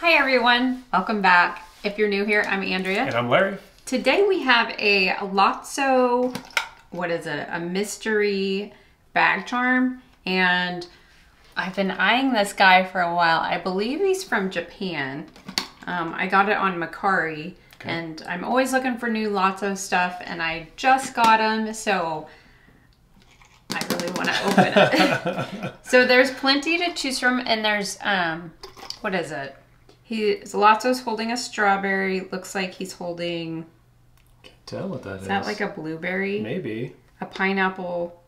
Hi everyone, welcome back. If you're new here, I'm Andrea. And I'm Larry. Today we have a Lotso, what is it, a mystery bag charm. And I've been eyeing this guy for a while. I believe he's from Japan. Um, I got it on Mercari. Okay. And I'm always looking for new Lotso stuff. And I just got him, so I really want to open it. so there's plenty to choose from. And there's, um, what is it? He Lotso's holding a strawberry. Looks like he's holding. Can't tell what that is. Is that like a blueberry? Maybe. A pineapple,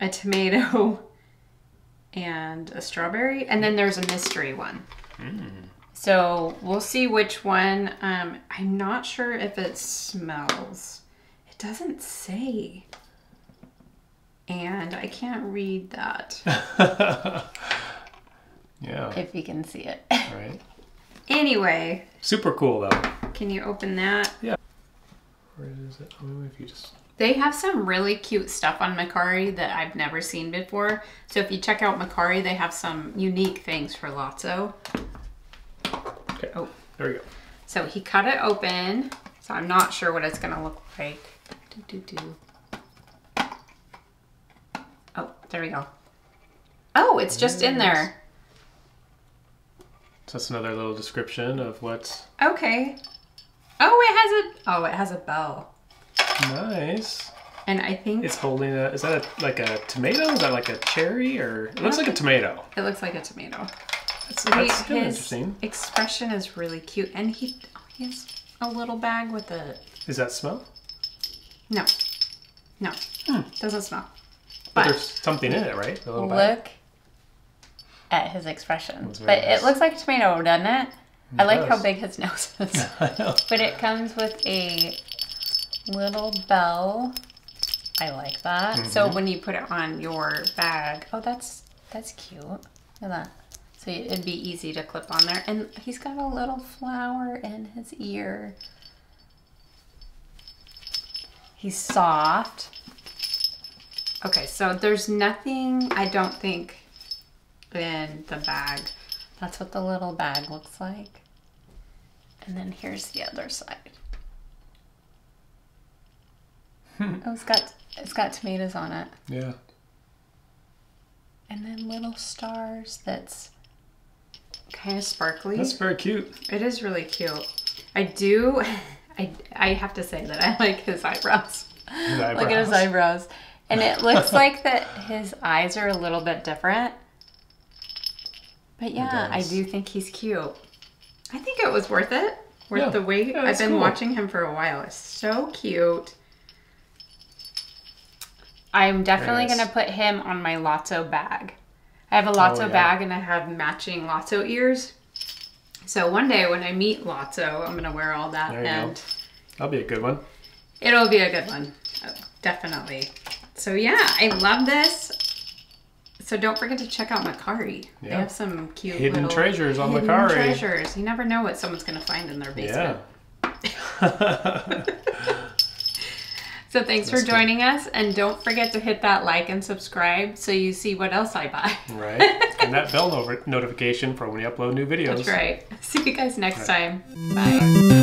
a tomato, and a strawberry, and then there's a mystery one. Mm. So we'll see which one. Um, I'm not sure if it smells. It doesn't say. And I can't read that. yeah. If you can see it. Right. Anyway. Super cool though. Can you open that? Yeah. Where is it? Oh, if you just. They have some really cute stuff on Mercari that I've never seen before. So if you check out Mercari, they have some unique things for Lotso. Okay. Oh, there we go. So he cut it open. So I'm not sure what it's gonna look like. Do, do, do. Oh, there we go. Oh, it's just in there. So that's another little description of what's. Okay. Oh, it has a. Oh, it has a bell. Nice. And I think it's holding a. Is that a, like a tomato? Is that like a cherry or? It looks like a tomato. It looks like a tomato. That's, that's his interesting. expression is really cute, and he oh, he has a little bag with a. Is that smell? No, no, hmm. doesn't smell. But, but, there's something in it, right? The look bag at his expression. But nice. it looks like a tomato, doesn't it? it I does. like how big his nose is. but it comes with a little bell. I like that. Mm-hmm. So when you put it on your bag, oh, that's that's cute. Look at that. So it'd be easy to clip on there. And he's got a little flower in his ear. He's soft. Okay, so there's nothing, I don't think, in the bag. That's what the little bag looks like. And then here's the other side. Hmm. oh, it's got it's got tomatoes on it. Yeah. And then little stars that's kind of sparkly. That's very cute. It is really cute. I do I I have to say that I like his eyebrows. His eyebrows. Look at his eyebrows. And it looks like that his eyes are a little bit different. But yeah, I do think he's cute. I think it was worth it. Worth yeah. the wait. Yeah, I've been cool. watching him for a while. It's so cute. I'm definitely nice. gonna put him on my Lotso bag. I have a Lotso oh, yeah. bag and I have matching Lotso ears. So one day when I meet Lotso, I'm gonna wear all that and go. that'll be a good one. It'll be a good one. Oh, definitely. So yeah, I love this. So don't forget to check out Mercari. Yeah. They have some cute hidden treasures on hidden Mercari. Treasures. You never know what someone's going to find in their basement. Yeah. so thanks That's for joining good. us, and don't forget to hit that like and subscribe so you see what else I buy. right, and that bell notification for when we upload new videos. That's right. See you guys next right. time. Bye.